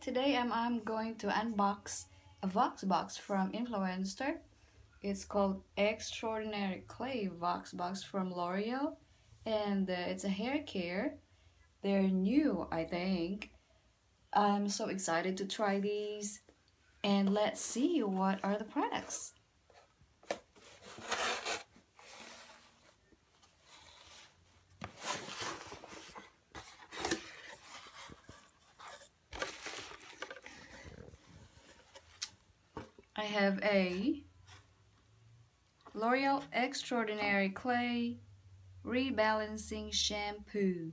today I'm, I'm going to unbox a Vox box from Influenster. It's called Extraordinary Clay Vox box from L'Oreal and uh, it's a hair care. They're new, I think. I'm so excited to try these and let's see what are the products. Have a L'Oreal Extraordinary Clay Rebalancing Shampoo.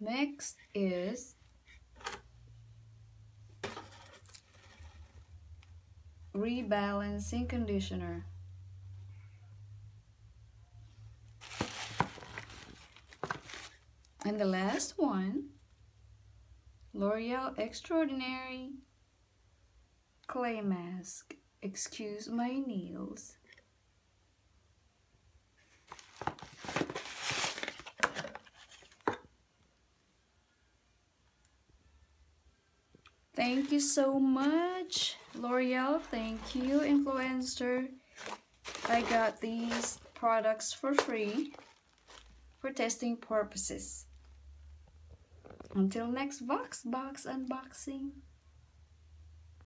Next is Rebalancing Conditioner. And the last one, L'Oreal Extraordinary Clay Mask. Excuse my nails. Thank you so much, L'Oreal. Thank you, Influenster. I got these products for free for testing purposes. Until next box Voxbox unboxing.